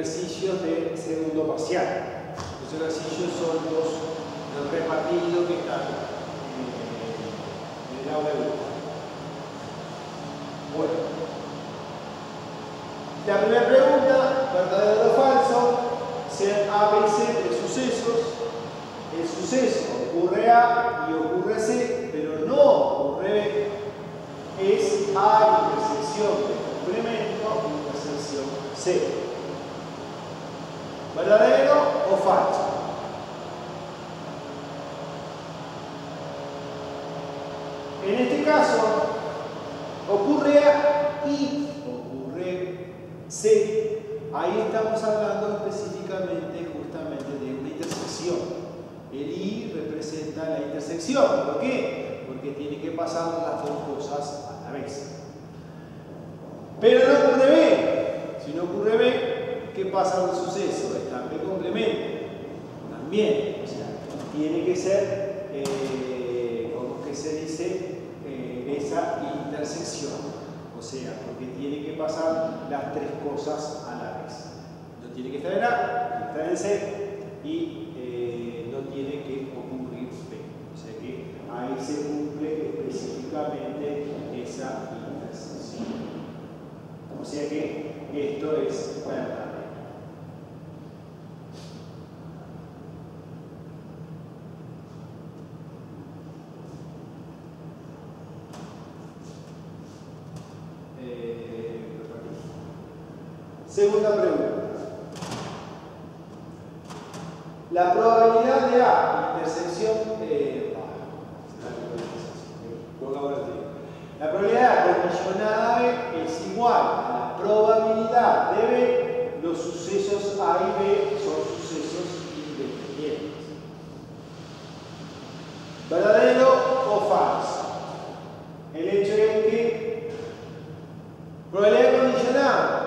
ejercicios de segundo parcial. Los ejercicios son los, los repartidos que están en el aula de Bueno. La primera pregunta, verdadero o falso, sean A, B y C de sucesos. El suceso ocurre A y ocurre C, pero no ocurre B. Es A intersección de complemento intersección C. ¿Verdadero o falso? En este caso, ocurre A y ocurre C. Ahí estamos hablando específicamente justamente de una intersección. El I representa la intersección. ¿Por qué? Porque tiene que pasar las dos cosas a la vez. Pero no ocurre B. Si no ocurre B, ¿qué pasa el suceso? Está en complemento. También. O sea, tiene que ser, eh, como que se dice, eh, esa intersección. O sea, porque tiene que pasar las tres cosas a la vez. No tiene que estar en A, tiene que estar en C y eh, no tiene que ocurrir B. O sea que ahí se cumple específicamente esa intersección. O sea que esto es verdad. Segunda pregunta. La probabilidad de A, intersección, eh, la probabilidad de condicionada B es igual a la probabilidad de B, los sucesos A y B son sucesos independientes. ¿Verdadero o falso? El hecho es que probabilidad condicionada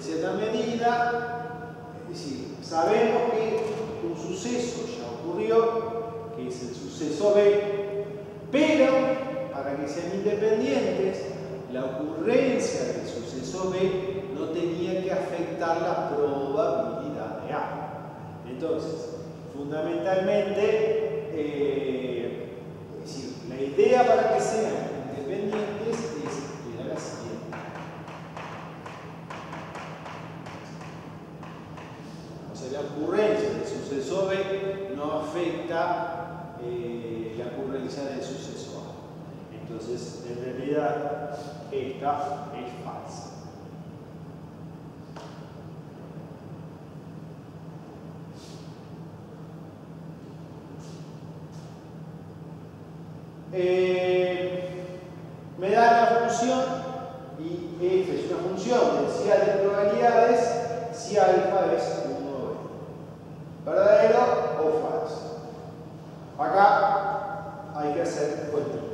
cierta medida, es decir, sabemos que un suceso ya ocurrió, que es el suceso B, pero para que sean independientes, la ocurrencia del suceso B no tenía que afectar la probabilidad de A. Entonces, fundamentalmente, eh, es decir, la idea para que sean independientes es la siguiente. la ocurrencia del suceso B no eh, la ocurrencia del suceso A. Entonces, en realidad, esta es falsa. Eh, me da la función y f es una función de de probabilidades si alfa es ¿Verdadero o falso? Acá hay que hacer cuentas.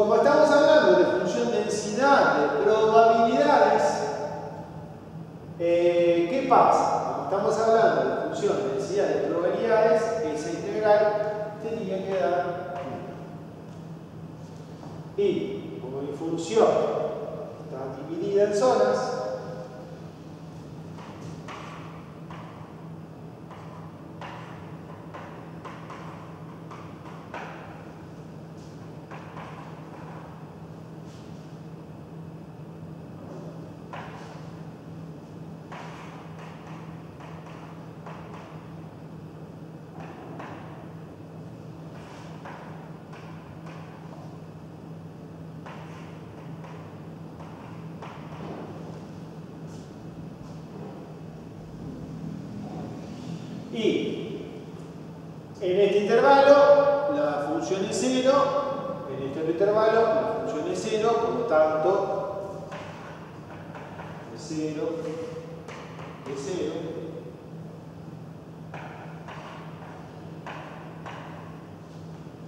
Como estamos hablando de función densidad de probabilidades, eh, ¿qué pasa? Como estamos hablando de función densidad de probabilidades, esa integral tenía que dar 1. Y como mi función está dividida en zonas,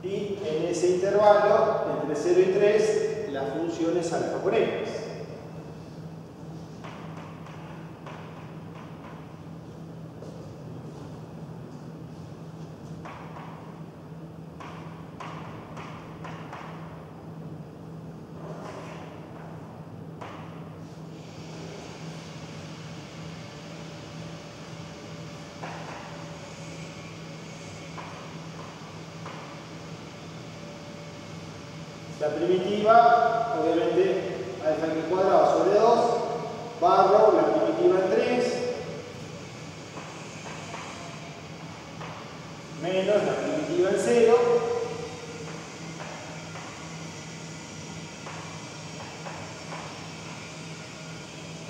y en ese intervalo, entre 0 y 3, las funciones alfa por x. La primitiva, obviamente, alfa x cuadrado sobre 2, barro la primitiva en 3, menos la primitiva en 0,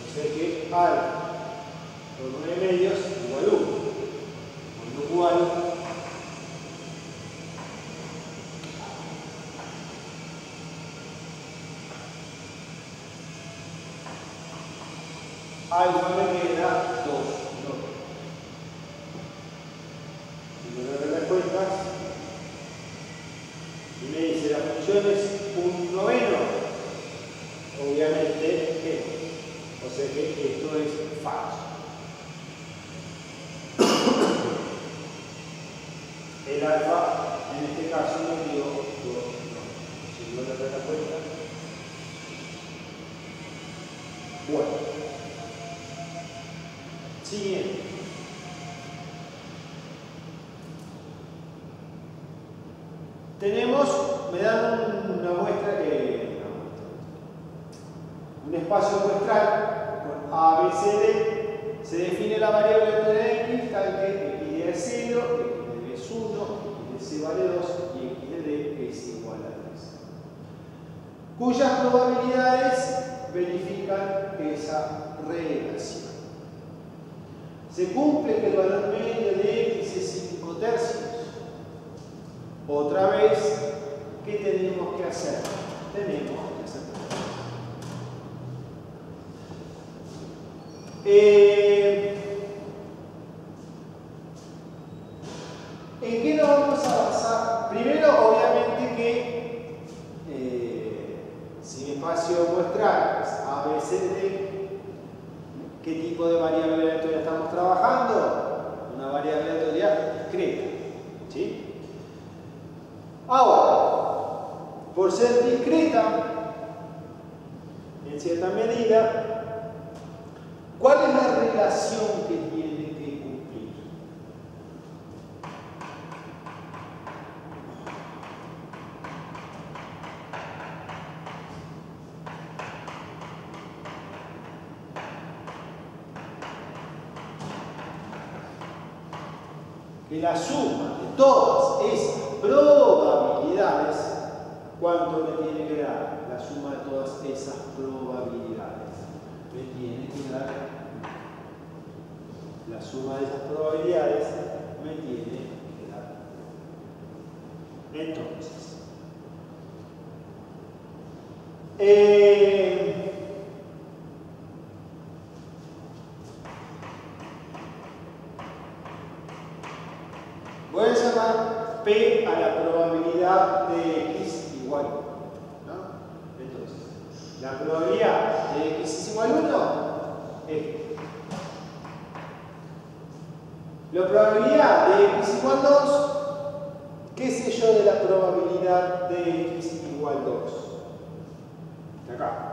o sea que alfa por 9 medios igual 1, con lo cual alfa me queda 2. Si me doy las cuentas y me dice la función es un noveno, obviamente que o sea que esto es falso. El alfa en este caso me dio 2. Si no le doy la cuenta. Bueno. Siguiente. Tenemos, me dan una muestra que, un espacio muestral con A, B, C, D, se define la variable de x tal que x de 0, x de es 1, x de C vale 2 y x de D es igual a 3. Cuyas probabilidades verifican esa relación. Se cumple que el valor medio de x es 5 tercios. Otra vez, ¿qué tenemos que hacer? Tenemos que hacer. Eh, ¿En qué nos vamos a basar? Primero, obviamente que eh, si mi espacio muestral es A, B, C, D, ¿Qué tipo de variable aleatoria estamos trabajando? Una variable aleatoria discreta. ¿sí? Ahora, por ser discreta, en cierta medida, ¿cuál es la relación que tiene que cumplir? Que la suma de todas esas probabilidades, ¿cuánto me tiene que dar? La suma de todas esas probabilidades. Me tiene que dar la suma de esas probabilidades, me tiene que dar. Entonces, Voy a llamar P a la probabilidad de X igual 1. ¿no? Entonces, la probabilidad de X es igual a 1 es la probabilidad de X igual 2, ¿qué sé yo de la probabilidad de X igual 2? De acá.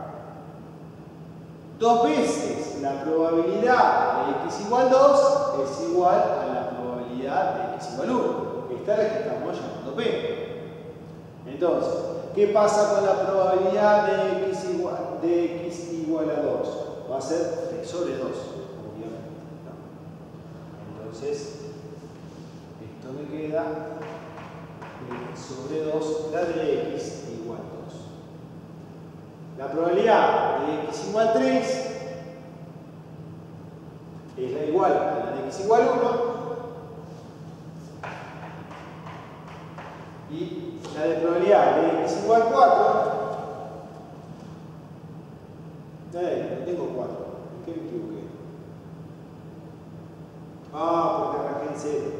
Dos veces la probabilidad de X igual 2 es igual a la probabilidad de X igual 1. Esta es la que estamos llamando P. Entonces, ¿qué pasa con la probabilidad de X igual, a 2? Va a ser 3 sobre 2, obviamente. ¿no? Entonces, queda 3 sobre 2, la de X igual a 2. La probabilidad de x igual 3 es la igual a la de x igual 1 y la de probabilidad de x igual 4 eh, no tengo 4 ¿en qué me equivoqué? ah, porque arranqué en 0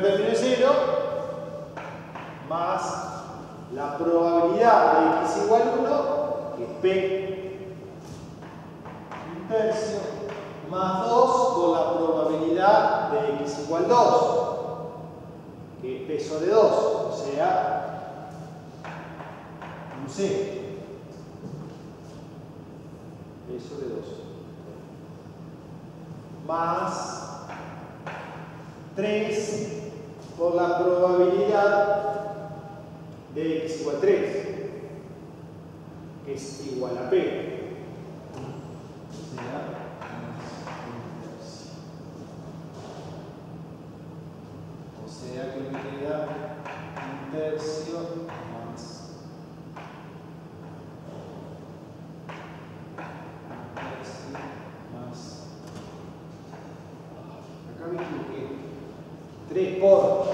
that the 3 por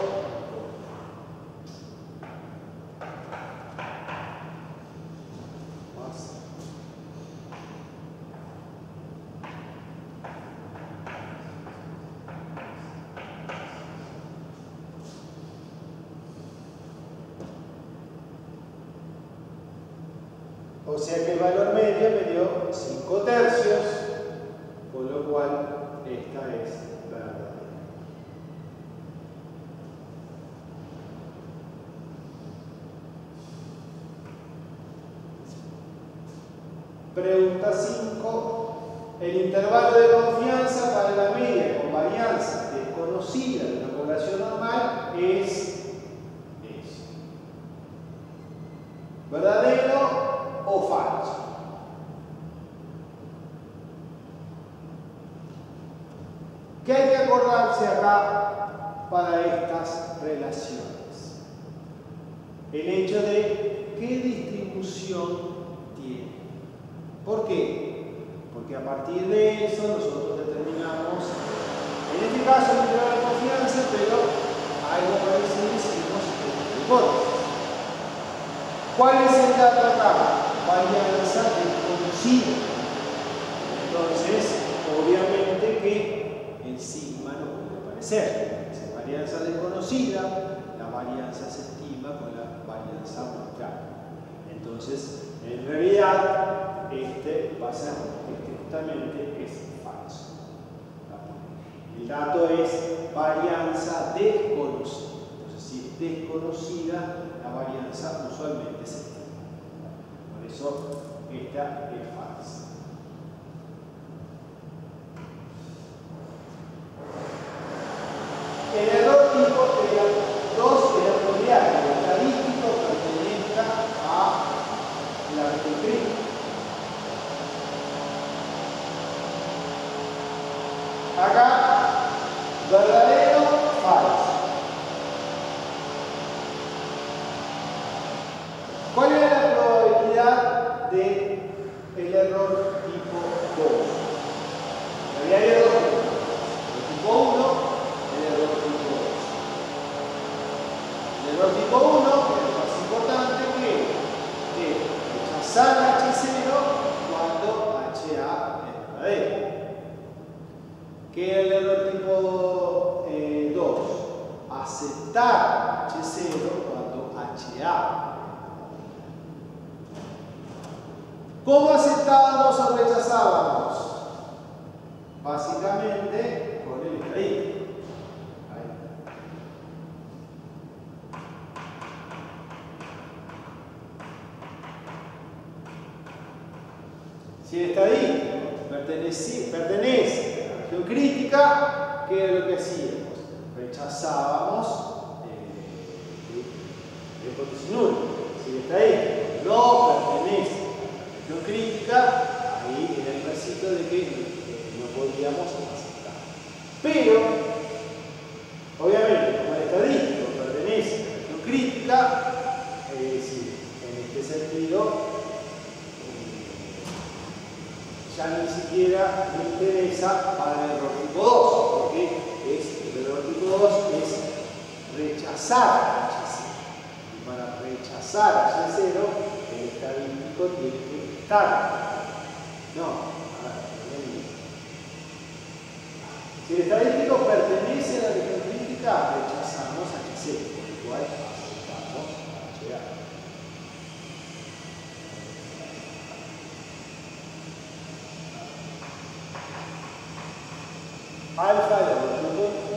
alfa de la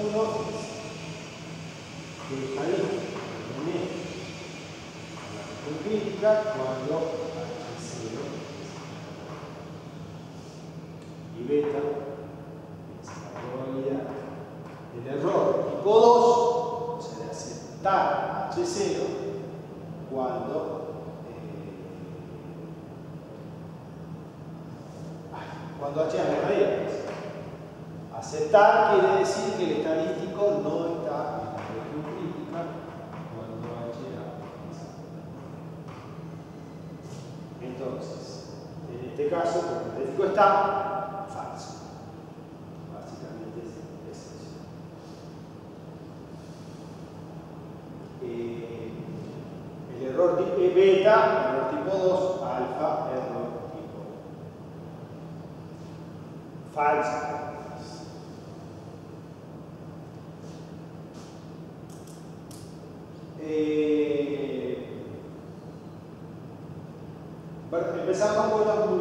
1 del calor. La longitud crítica, precisava acordar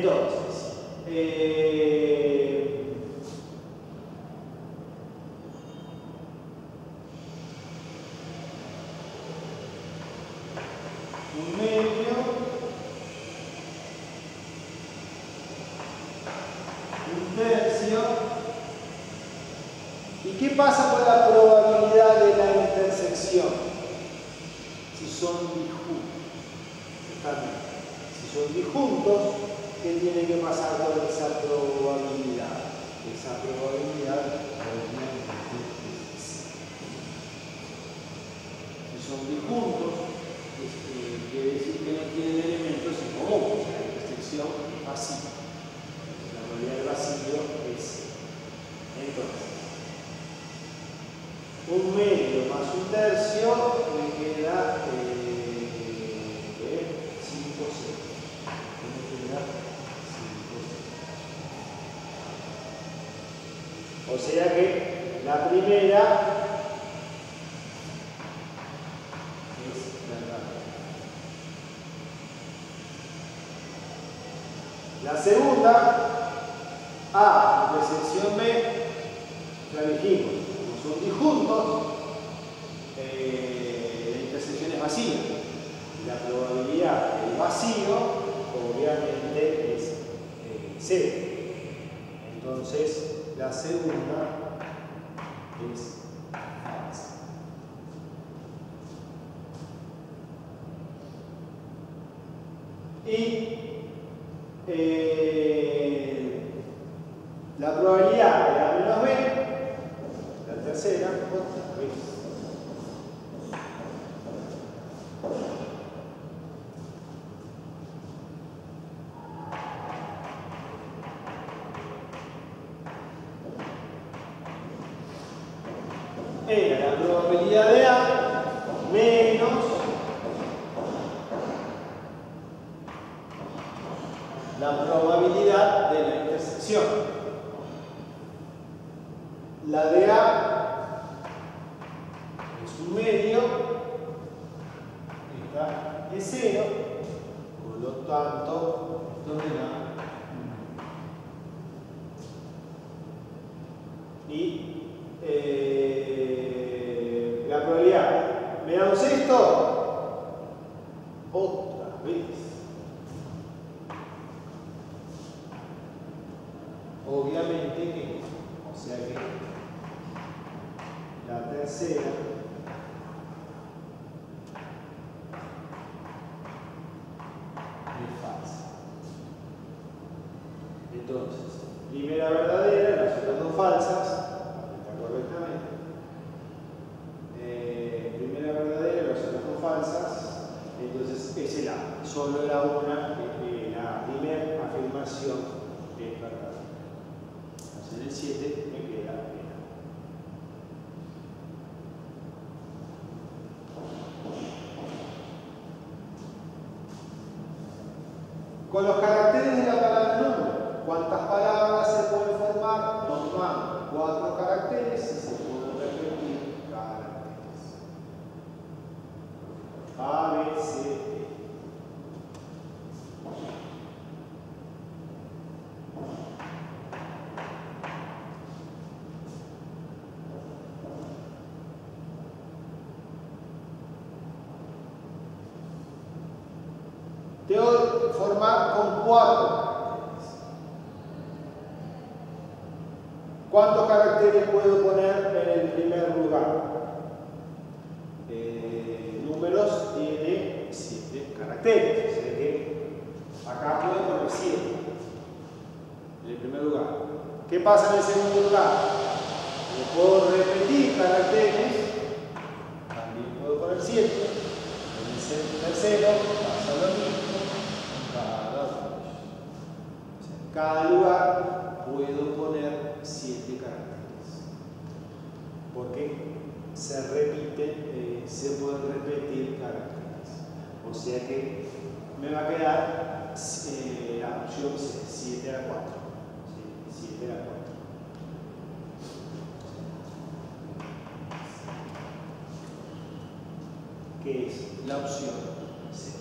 Entonces, eh, que era la menos B, la tercera por B. Era la probabilidad de debo formar con cuatro. ¿Cuántos caracteres puedo poner en el primer lugar? Eh, números tiene siete caracteres, o sea que acá puedo poner 7 en el primer lugar. ¿Qué pasa en el segundo lugar? Le puedo repetir caracteres, también puedo poner siete. En el tercero pasa lo mismo. Cada lugar puedo poner siete caracteres. Porque se repiten, eh, se pueden repetir caracteres. O sea que me va a quedar eh, la opción 7 a 4. 7 a 4. que es la opción C.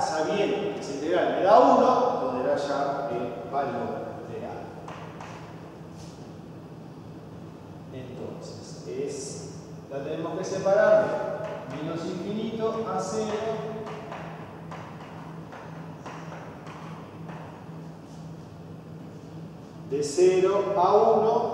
sabiendo que esa integral me da 1, podrá ya el valor de A. Entonces, es, la tenemos que separar de menos infinito a 0 de 0 a 1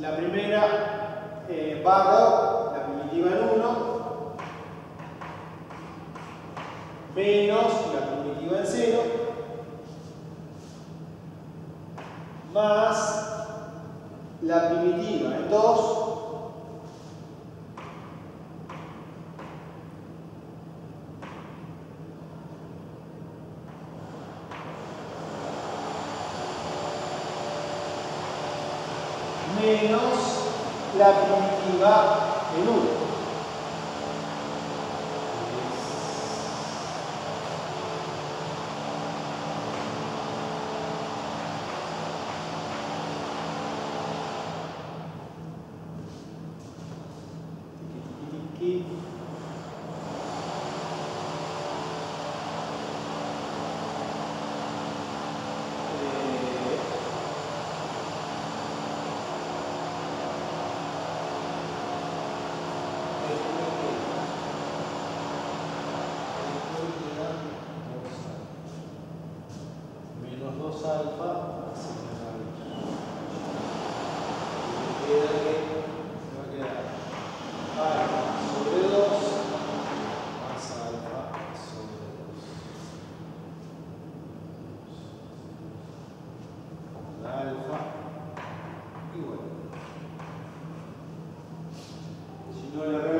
La primera eh, no la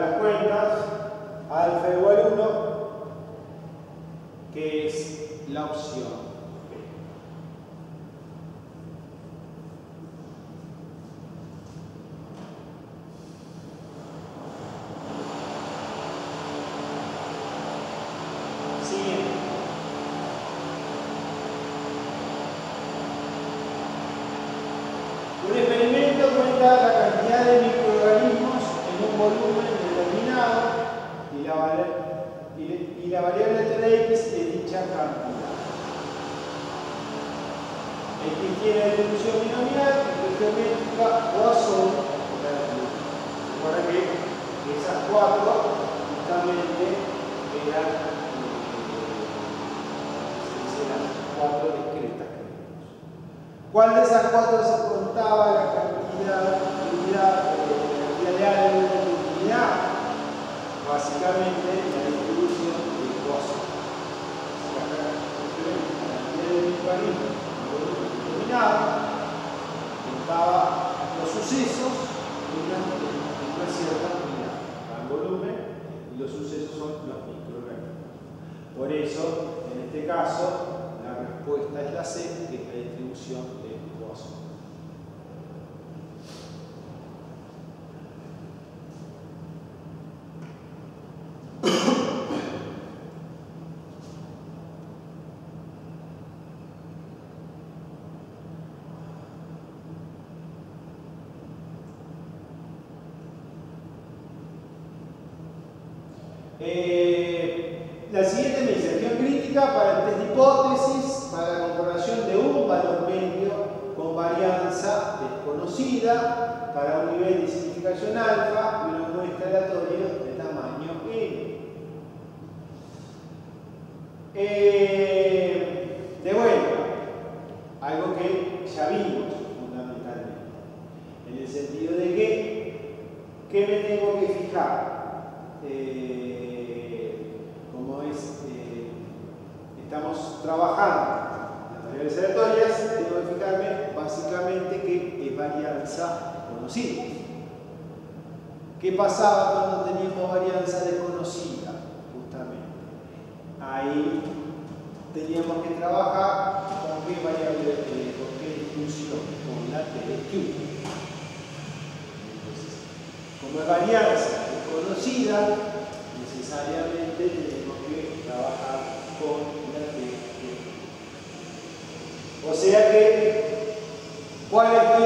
Eh, de vuelta, algo que ya vimos fundamentalmente, en el sentido de que, ¿qué me tengo que fijar? Eh, Como es, eh, estamos trabajando en las aleatorias, tengo que fijarme básicamente que es varianza conocida. ¿Qué pasaba cuando teníamos varianza desconocida? Teníamos que trabajar con qué variable, con qué inclusión, con la TQ. Entonces, como es varianza desconocida, necesariamente tenemos que trabajar con la TQ. O sea que, ¿cuál es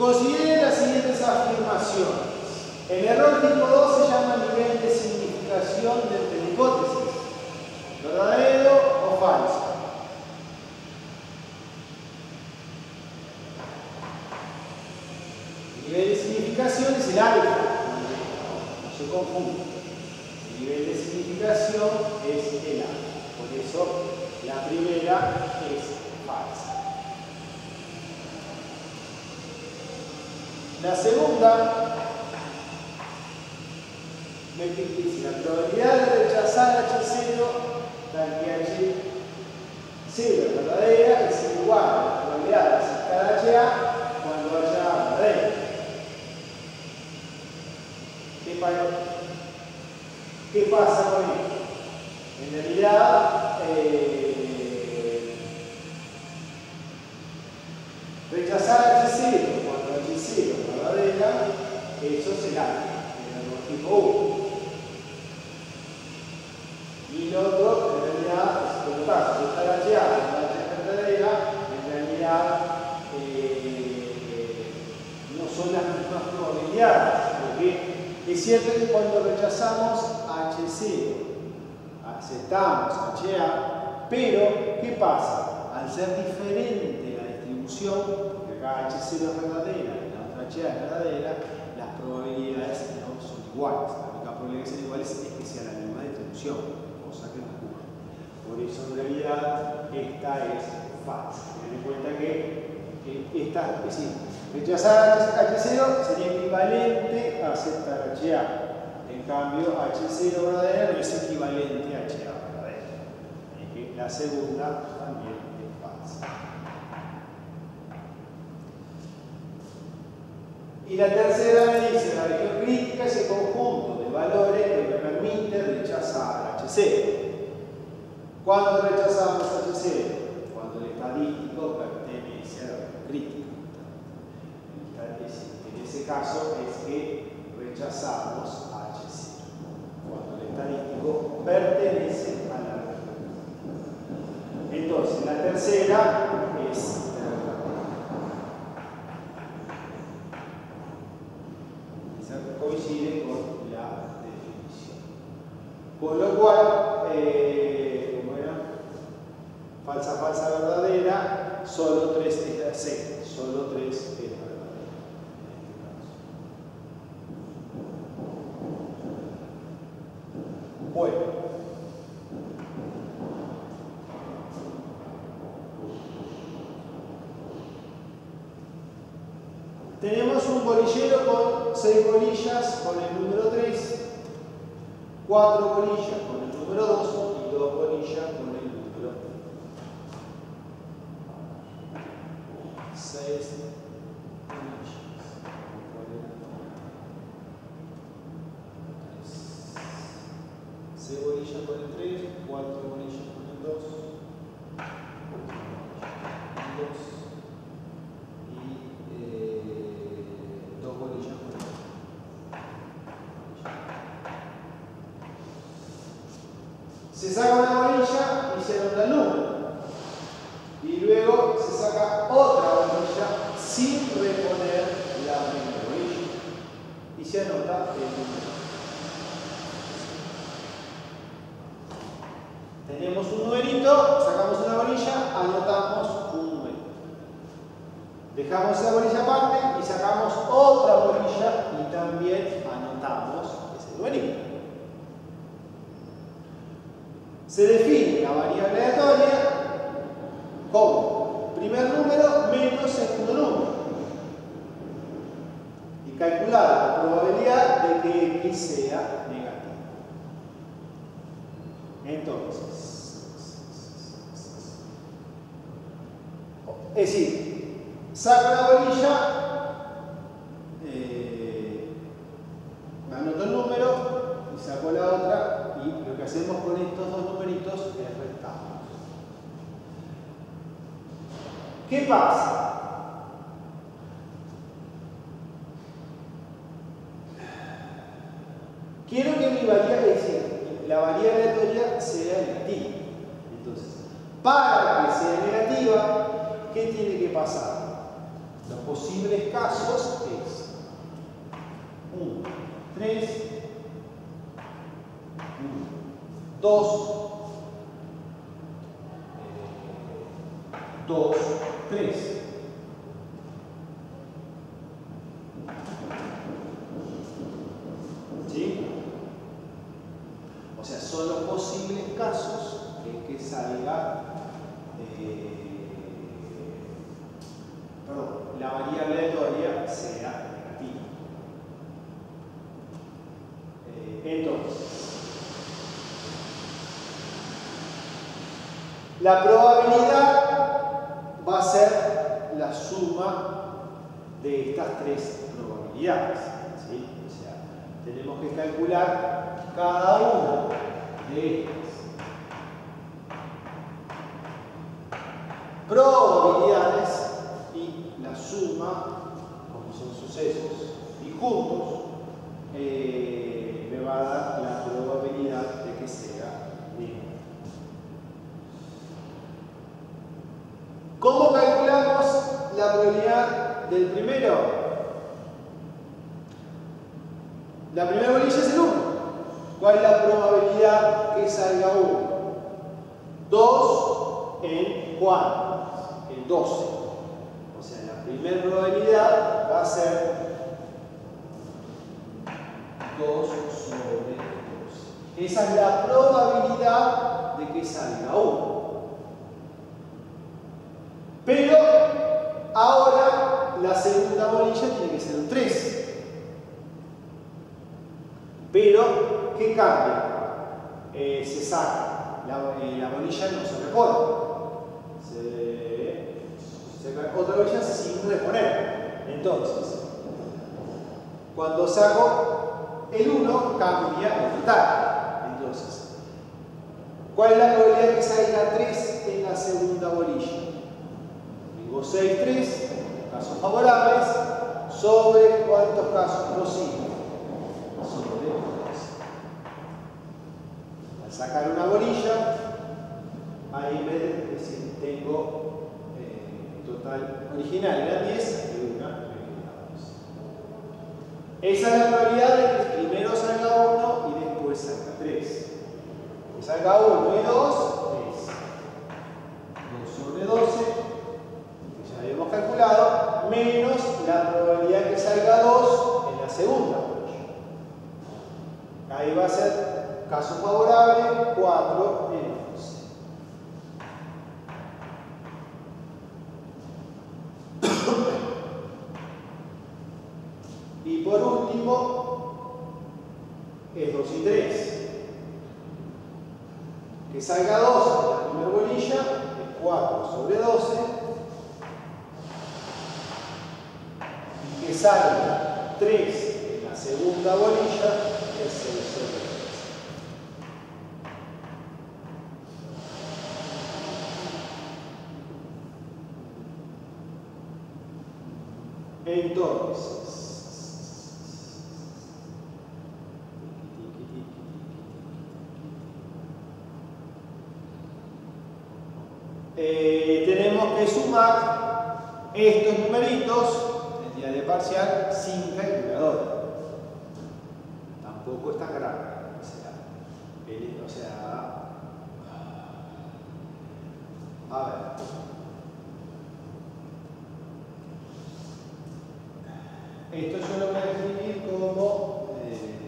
Considere las siguientes afirmaciones. En el artículo 12 la de rechazar H0 tal que H0 verdadera es igual a la probabilidad de aceptar HA cuando haya verdadera. ¿Qué, pasa con esto? En realidad, eh, rechazar H0 cuando H0 es verdadera, eso será el tipo 1. Y lo otro, en realidad, es lo que pasa, si está la HA cuando H es verdadera, en realidad eh, no son las mismas probabilidades, porque es cierto que cuando rechazamos H0, aceptamos HA, pero ¿qué pasa? Al ser diferente la distribución, porque acá H0 es verdadera y la otra HA es verdadera, las probabilidades no son iguales. La única probabilidad de que sean iguales es que sea la misma distribución, cosa que no ocurre. Por eso en realidad esta es falsa. Ten en cuenta que, esta, es decir, Rechazar H0 sería equivalente a aceptar HA. En cambio, H0 verdadero es equivalente a HA verdadero. Y la segunda también es falsa. Y la tercera me dice, la región crítica es el conjunto de valores que me permite rechazar H0. ¿Cuándo rechazamos H0? Cuando el estadístico pertenece a la crítica en ese caso es que rechazamos H0, cuando el estadístico pertenece a la región. Entonces, la tercera es coincide con la definición. Con lo cual, eh, como era falsa, falsa, verdadera, solo tres es solo tres es Bueno. Tenemos un bolillero con 6 bolillas con el número 3, 4 bolillas con el número 2 y 2 bolillas con el número 6 bolillas. bolillas con el 3, 4 bolillas con el 2, 2 y eh, 2 bolillas con el 3. Se saca una bolilla y se anota el número. Y luego se saca otra bolilla sin reponer la primera bolilla. Y se anota el número. Tenemos un numerito, sacamos una bolilla, anotamos un numerito. Dejamos esa bolilla aparte y sacamos otra bolilla y también anotamos ese numerito. Se define la variable aleatoria como primer número menos segundo número. Y calcular la probabilidad de que x sea negativo. Entonces, es saco la bolilla, eh, anoto el número y saco la otra y lo que hacemos con estos dos numeritos es restamos. ¿Qué pasa? Quiero que mi variable, la variable aleatoria sea negativa. Entonces, para que sea negativa, ¿qué tiene que pasar? Posibles casos es 1, 3, 2, 2, 3. ¿Sí? O sea, son los posibles casos en que salga, eh, perdón, la variable aleatoria sea negativa. Eh, entonces, la probabilidad va a ser la suma de estas tres probabilidades. O sea, tenemos que calcular cada una de estas probabilidades y la suma, como son sucesos y juntos, eh, me va a dar la probabilidad de que sea mismo. ¿Cómo calculamos la probabilidad del primero? La primera bolilla es el 1. ¿Cuál es la probabilidad que salga 1? 2 en cuánto? En 12. O sea, la primera probabilidad va a ser 2 sobre 12. Esa es la probabilidad de que salga 1. Pero ahora la segunda bolilla tiene que ser un 3. Pero, ¿qué cambia? Eh, se saca. La, eh, la, bolilla no se recorre. Se, se, otra bolilla sigue reponer. Entonces, cuando saco el 1, cambia el total. Entonces, ¿cuál es la probabilidad que salga 3 en la segunda bolilla? Tengo 6, 3, casos favorables, sobre cuántos casos posibles. Sobre 3. Al sacar una bolilla, ahí en vez de decir, tengo eh, total original era 10 y una Esa es la probabilidad de que primero salga 1 y después salga 3. Que salga 1 y 2 es 2 sobre 12 habíamos calculado, menos la probabilidad que salga 2 en la segunda Ahí va a ser caso favorable 4 en 11. y por último, es 2 y 3. Que salga 2 en la primera bolilla es 4 sobre 12 que salga 3 en la segunda bolilla es 6 sobre 3. Entonces, eh, tenemos que sumar estos numeritos de parcial sin calculadora. Tampoco es tan grave. O sea, o sea a ver. Esto yo lo voy a escribir como eh,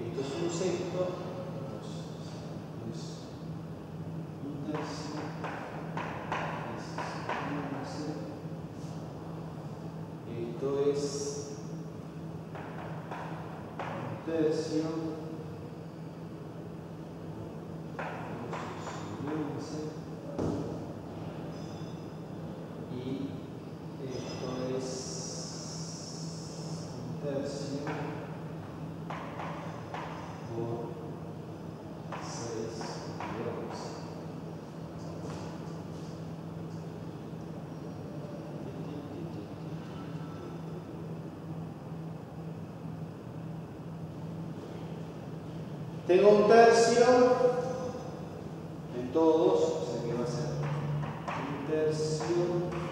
esto es un sexto un tercio esto es un tercio y esto es un tercio por 6 Tengo un tercio en todos, o sea que va a ser un tercio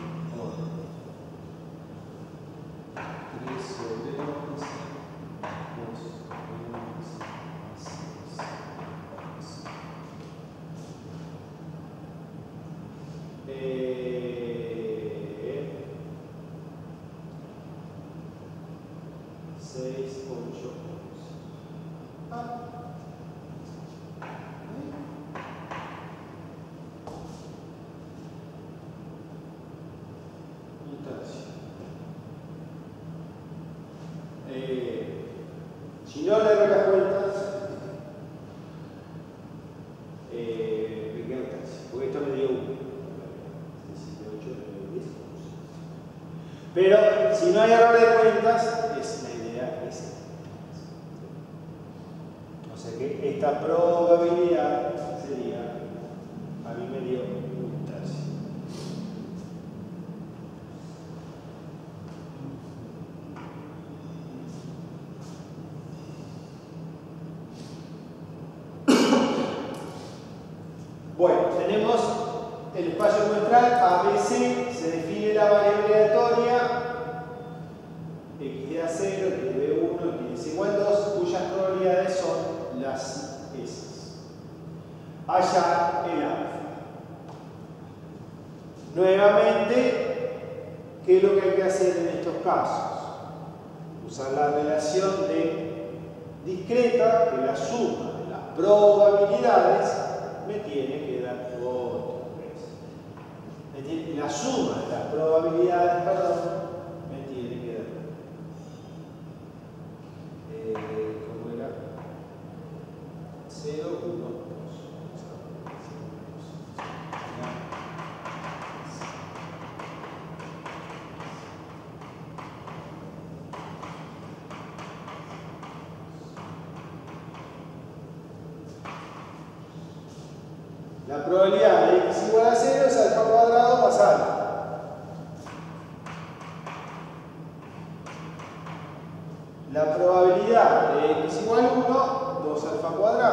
La probabilidad de x igual a 0 es alfa cuadrado más alfa. La probabilidad de x igual a 1, 2 alfa cuadrado.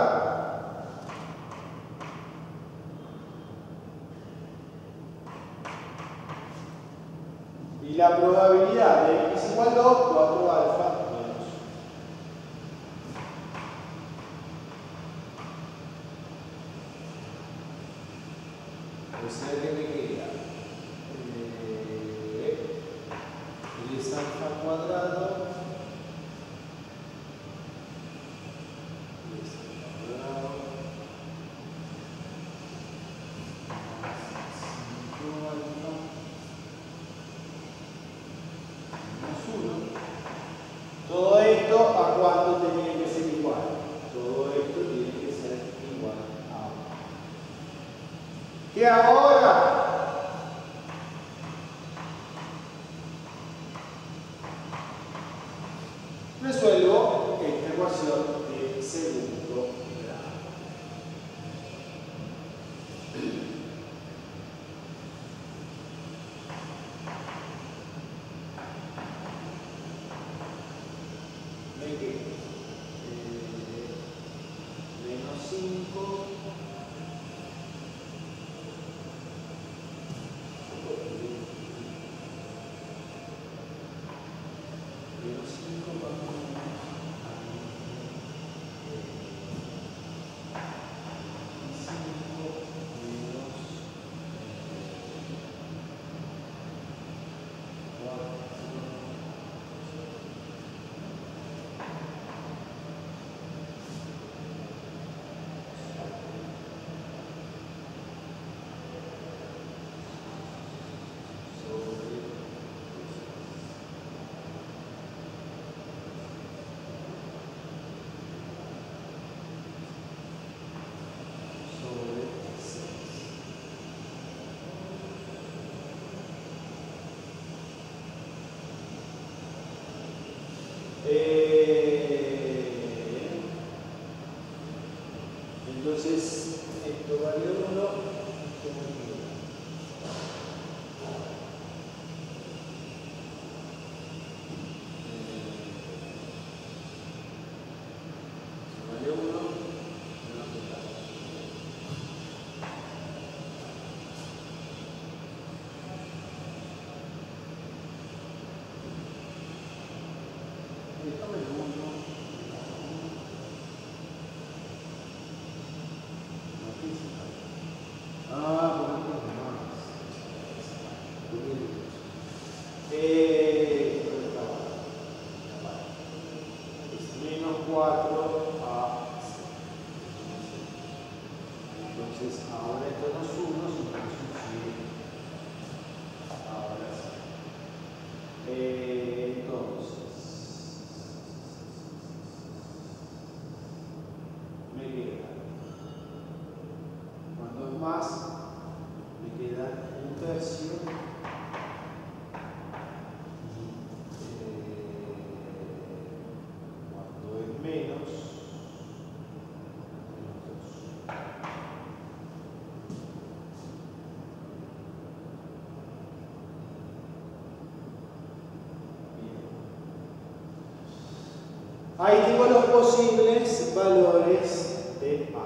Posibles valores de alfa.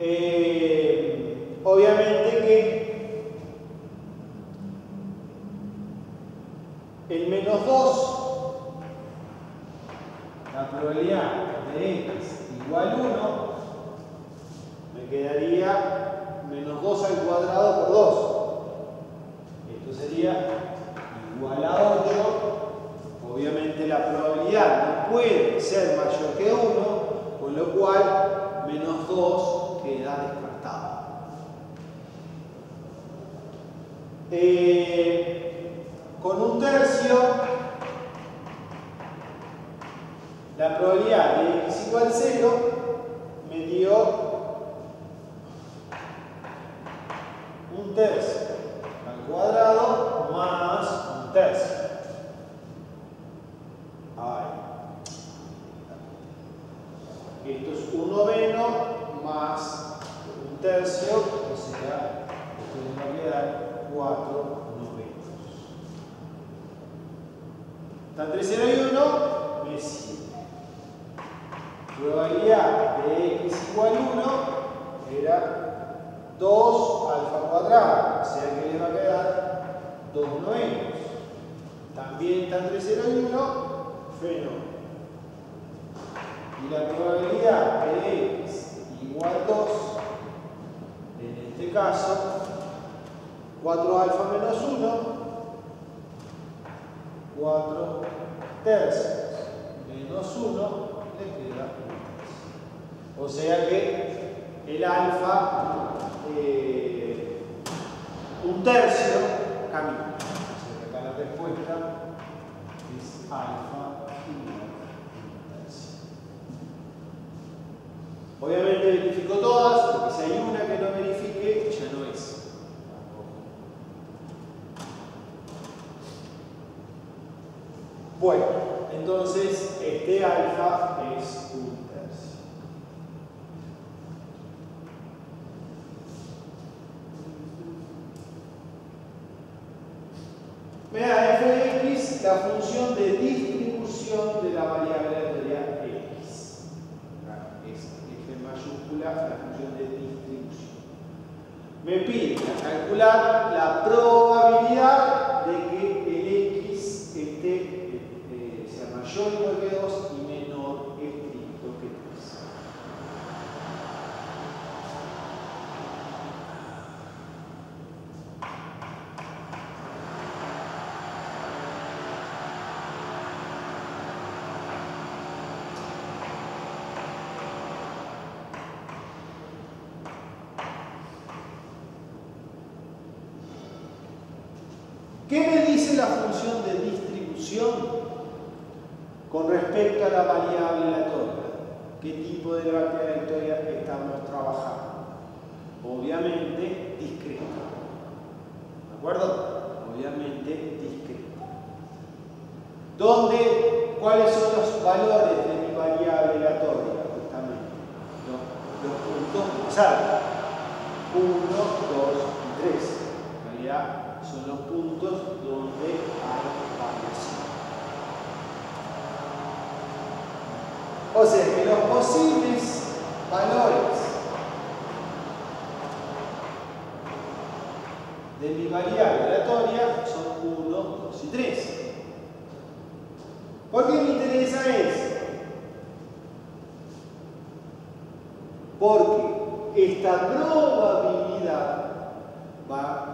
Eh, obviamente que el menos 2, la probabilidad de x igual 1, me quedaría menos 2 al cuadrado por 2. Bueno, entonces este alfa es un tercio. Me da f de x la función de distribución de la variable aleatoria x. F mayúscula la función de distribución. Me pide calcular la probabilidad de que el x esté, eh, sea mayor o igual que 2 y menor estricto que 3. ¿Qué me dice la función de con respecto a la variable aleatoria? ¿Qué tipo de variable aleatoria estamos trabajando? Obviamente discreta. ¿De acuerdo? Obviamente discreta. ¿Dónde, ¿Cuáles son los valores de mi variable aleatoria? Justamente. Los, los puntos altos. 1, 2 y 3. En realidad, son los O sea que los posibles valores de mi variable aleatoria son 1, 2 y 3. ¿Por qué me interesa eso? Porque esta probabilidad va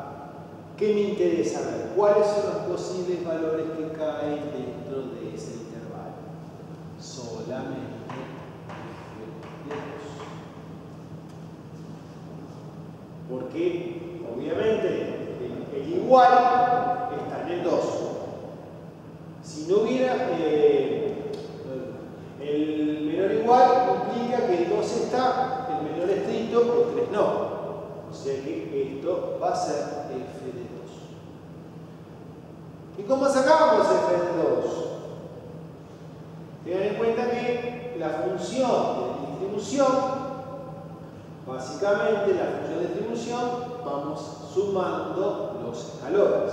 ¿Qué me interesa ver? ¿Cuáles son los posibles valores que caen dentro de ese intervalo? Solamente f de 2. Porque, obviamente, el, el, igual está en el 2. Si no hubiera eh, el menor igual, implica que el 2 está, el menor estricto, el 3 no. O sea que esto va a ser f de 2. ¿Y cómo sacamos f de 2? Tengan en cuenta que la función de distribución, básicamente la función de distribución, vamos sumando los escalones.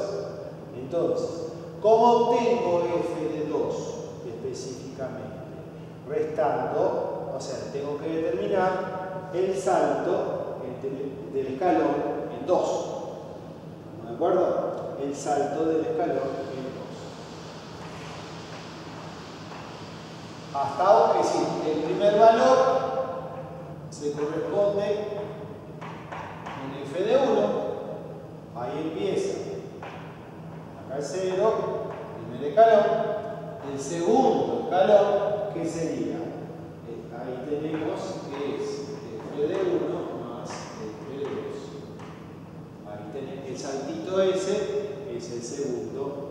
Entonces, ¿Cómo obtengo f de 2 específicamente? Restando, o sea, tengo que determinar el salto del escalón en 2. ¿De acuerdo? El salto del escalón en 2. Hasta ahora, es decir, el primer valor se corresponde en f de 1. Ahí empieza. Acá el 0, primer escalón. El segundo escalón, ¿qué sería? Ahí tenemos que es f de 1 el saltito ese es el segundo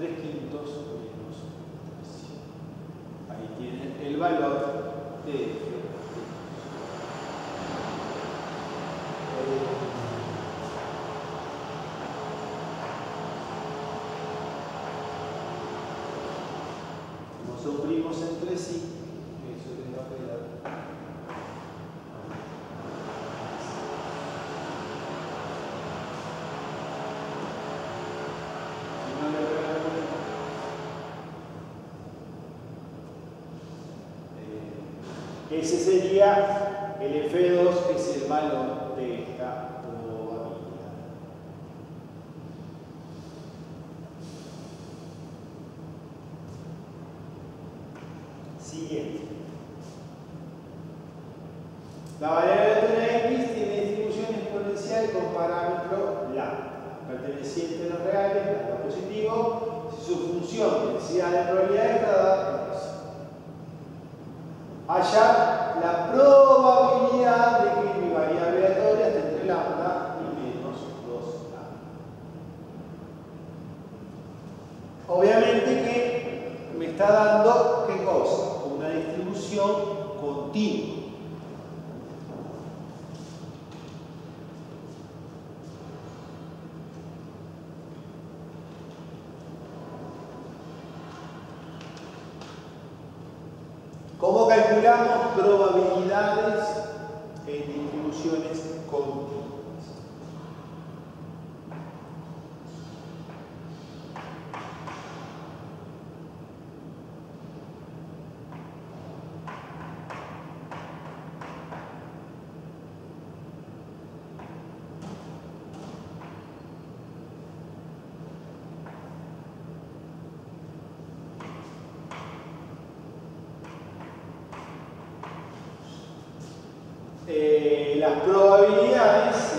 3 quintos menos 3. Ahí tienen el valor de F. Nos suprimos entre sí Ese sería el F2, que es el valor de esta probabilidad. Siguiente. La variable de x tiene distribución exponencial con parámetro lambda, perteneciente a los reales, lambda positivo, si su función, densidad de probabilidad está dada hallar la probabilidad de que mi variable aleatoria esté entre lambda y menos 2 lambda. Obviamente que me está dando, ¿qué cosa? Una distribución continua. calculamos probabilidades en distribuciones continuas. Las probabilidades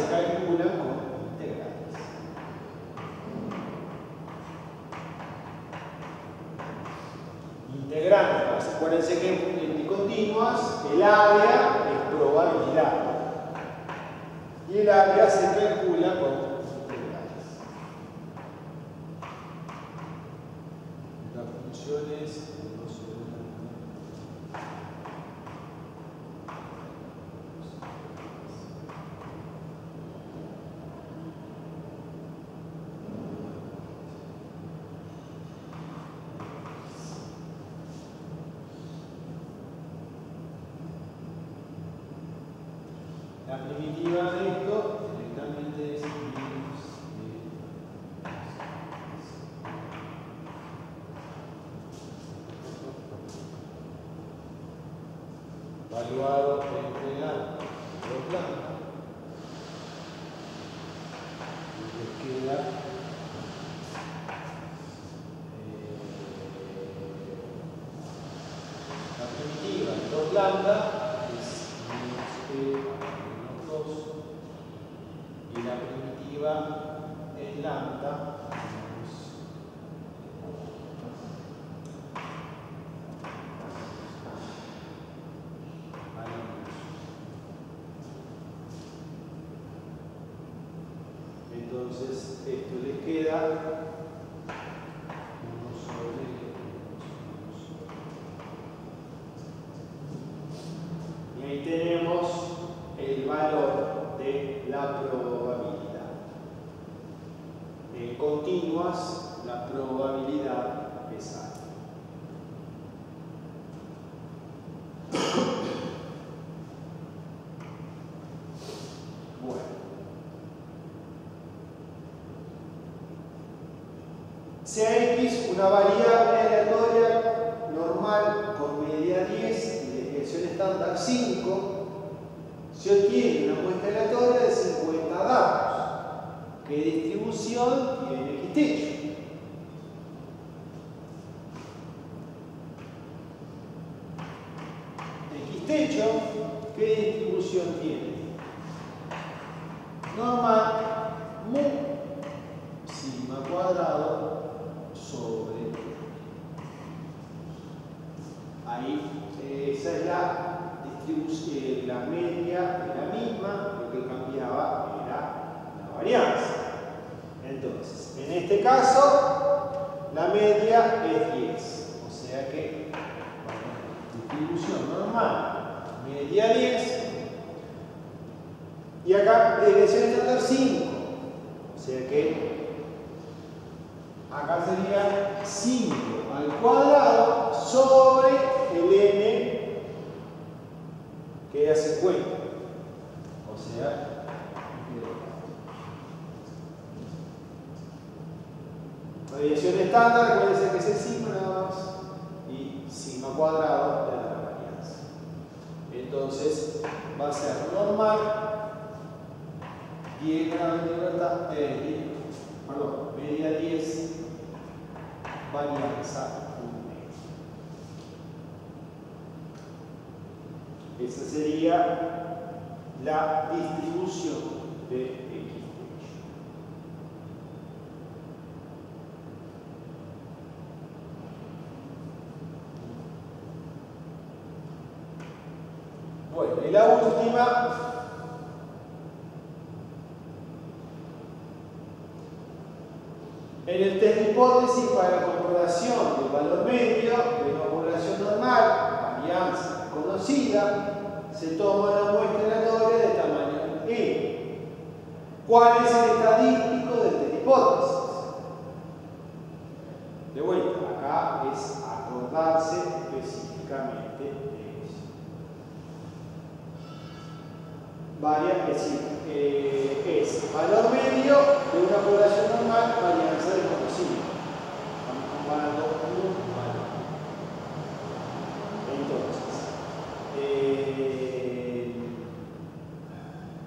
Sea X una variable aleatoria normal con medida 10 y desviación estándar 5, se obtiene una muestra aleatoria de 50 datos. ¿Qué distribución tiene X techo? X techo, ¿qué distribución tiene? Normal, mu, sigma cuadrado sobre ahí esa es la distribución la media es la misma lo que cambiaba era la varianza entonces en este caso la media es 10 o sea que distribución normal media 10 y acá desviación estándar 5 o sea que acá sería 5 al cuadrado sobre el n que da 50. O sea, radiación estándar, puede ser que sea sigma nada más, y sigma cuadrado de la varianza. Entonces, va a ser normal, 10 grados de libertad, eh, perdón, media 10, varianza 1 Esa sería la distribución de X. Bueno, y la última De hipótesis para la comprobación del valor medio de una población normal, varianza conocida, se toma una muestra aleatoria de tamaño E. ¿Cuál es el estadístico de hipótesis? De vuelta, acá es acordarse específicamente Varia, es decir, eh, es valor medio de una población normal, varianza desconocida. Estamos comparando un valor. Entonces, eh,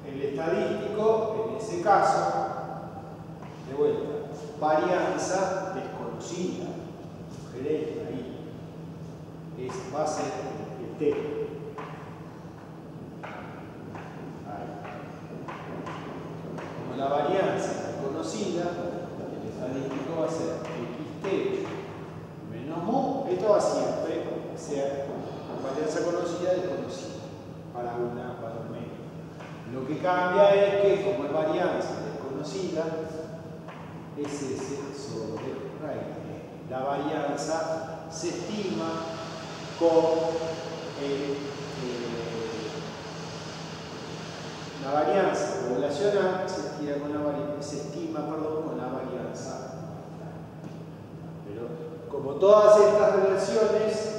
el estadístico, en ese caso, de vuelta, varianza desconocida, sugerente ahí, es, va a ser el T. Como la varianza desconocida, el estadístico va a ser xt menos mu, esto va siempre a ser varianza conocida desconocida para una valor medio. Lo que cambia es que como es varianza desconocida, es S sobre raíz. La varianza se estima con el, eh, la varianza poblacional se estima con la, se estima, perdón, con la varianza pero como todas estas relaciones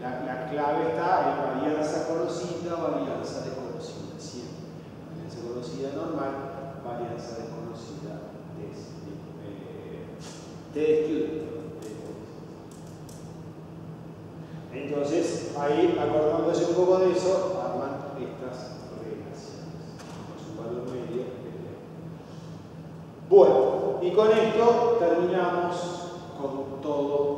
la, la, clave está en varianza conocida, varianza desconocida, siempre. Varianza conocida normal, varianza desconocida de, de, de estudio. Entonces, ahí, acordándose un poco de eso, arman estas relaciones. Su valor medio. Bueno, y con esto terminamos con todos los